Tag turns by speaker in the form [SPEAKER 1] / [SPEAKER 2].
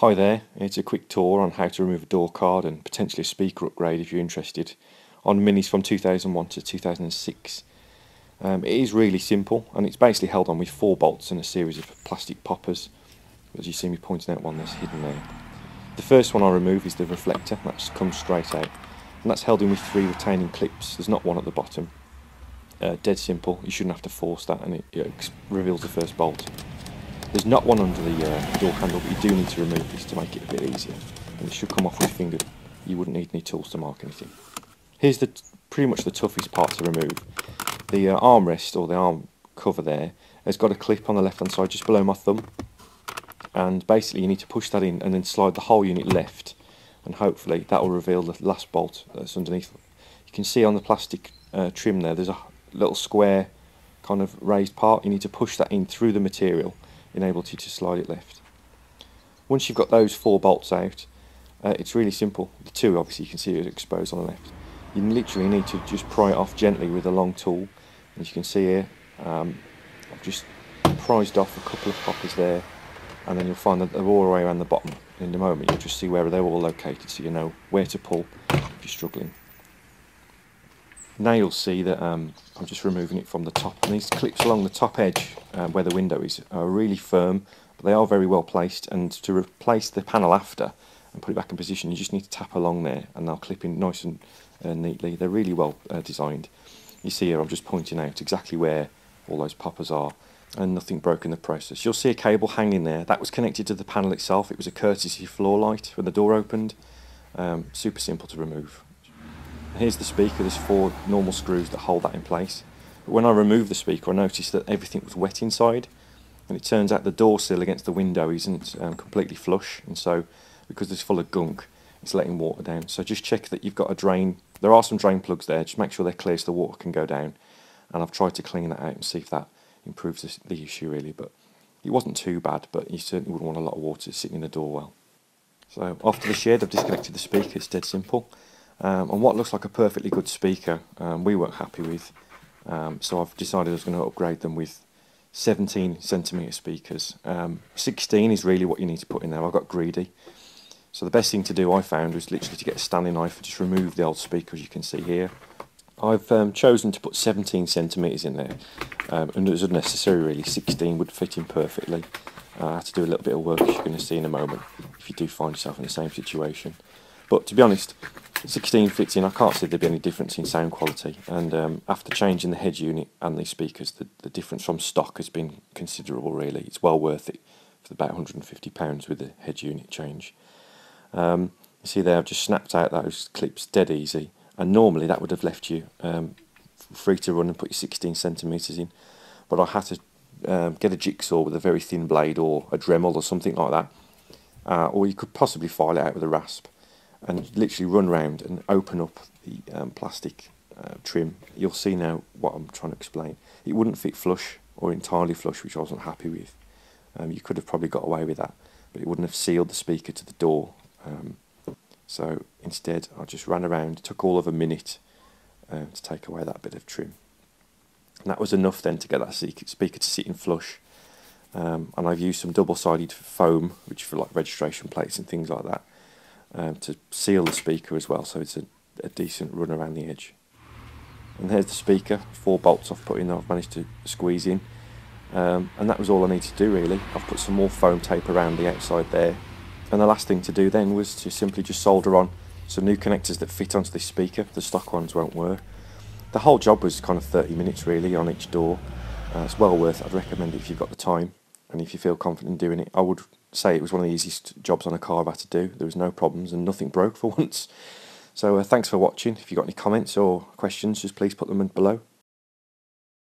[SPEAKER 1] Hi there, it's a quick tour on how to remove a door card and potentially a speaker upgrade if you're interested on Minis from 2001 to 2006. Um, it is really simple and it's basically held on with four bolts and a series of plastic poppers as you see me pointing out one that's hidden there. The first one I remove is the reflector, that just comes straight out and that's held in with three retaining clips, there's not one at the bottom. Uh, dead simple, you shouldn't have to force that and it, it reveals the first bolt. There's not one under the uh, door handle, but you do need to remove this to make it a bit easier. And it should come off with your finger. You wouldn't need any tools to mark anything. Here's the pretty much the toughest part to remove. The uh, armrest, or the arm cover there, has got a clip on the left hand side just below my thumb. And basically you need to push that in and then slide the whole unit left. And hopefully that will reveal the last bolt that's underneath. You can see on the plastic uh, trim there, there's a little square kind of raised part. You need to push that in through the material enables you to slide it left. Once you've got those four bolts out, uh, it's really simple. The two obviously you can see are exposed on the left. You literally need to just pry it off gently with a long tool. As you can see here, um, I've just prized off a couple of poppers there and then you'll find that they're all the way around the bottom. In a moment you'll just see where they're all located so you know where to pull if you're struggling. Now you'll see that um, I'm just removing it from the top and these clips along the top edge um, where the window is are really firm but they are very well placed and to replace the panel after and put it back in position you just need to tap along there and they'll clip in nice and uh, neatly. They're really well uh, designed. You see here I'm just pointing out exactly where all those poppers are and nothing broke in the process. You'll see a cable hanging there. That was connected to the panel itself. It was a courtesy floor light when the door opened. Um, super simple to remove. Here's the speaker, there's four normal screws that hold that in place. But when I removed the speaker I noticed that everything was wet inside and it turns out the door sill against the window isn't um, completely flush and so because it's full of gunk it's letting water down. So just check that you've got a drain, there are some drain plugs there, just make sure they're clear so the water can go down and I've tried to clean that out and see if that improves the, the issue really but it wasn't too bad but you certainly wouldn't want a lot of water sitting in the door well. So after the shed I've disconnected the speaker, it's dead simple. Um, and what looks like a perfectly good speaker um, we weren't happy with. Um, so I've decided I was going to upgrade them with 17 centimeter speakers. 16 is really what you need to put in there. I got greedy. So the best thing to do I found was literally to get a Stanley knife and just remove the old speaker as you can see here. I've um, chosen to put 17 centimeters in there um, and it was unnecessary really. 16 would fit in perfectly. Uh, I had to do a little bit of work as you're going to see in a moment if you do find yourself in the same situation but to be honest 16 fits in, I can't see there'd be any difference in sound quality. And um, after changing the head unit and the speakers the, the difference from stock has been considerable really, it's well worth it for about £150 with the head unit change. Um, you see there I've just snapped out those clips dead easy. And normally that would have left you um, free to run and put your 16 centimetres in. But I had to um, get a jigsaw with a very thin blade or a Dremel or something like that. Uh, or you could possibly file it out with a rasp and literally run round and open up the um, plastic uh, trim, you'll see now what I'm trying to explain. It wouldn't fit flush or entirely flush, which I wasn't happy with. Um, you could have probably got away with that, but it wouldn't have sealed the speaker to the door. Um, so instead, I just ran around, took all of a minute uh, to take away that bit of trim. And that was enough then to get that speaker to sit in flush. Um, and I've used some double-sided foam, which for like registration plates and things like that, um, to seal the speaker as well so it's a, a, decent run around the edge. And there's the speaker, four bolts I've put in that I've managed to squeeze in um, and that was all I needed to do really. I've put some more foam tape around the outside there and the last thing to do then was to simply just solder on some new connectors that fit onto this speaker, the stock ones won't work. The whole job was kind of 30 minutes really on each door. Uh, it's well worth it, I'd recommend it if you've got the time and if you feel confident doing it. I would say it was one of the easiest jobs on a car I've had to do. There was no problems and nothing broke for once. So uh, thanks for watching. If you've got any comments or questions, just please put them in below.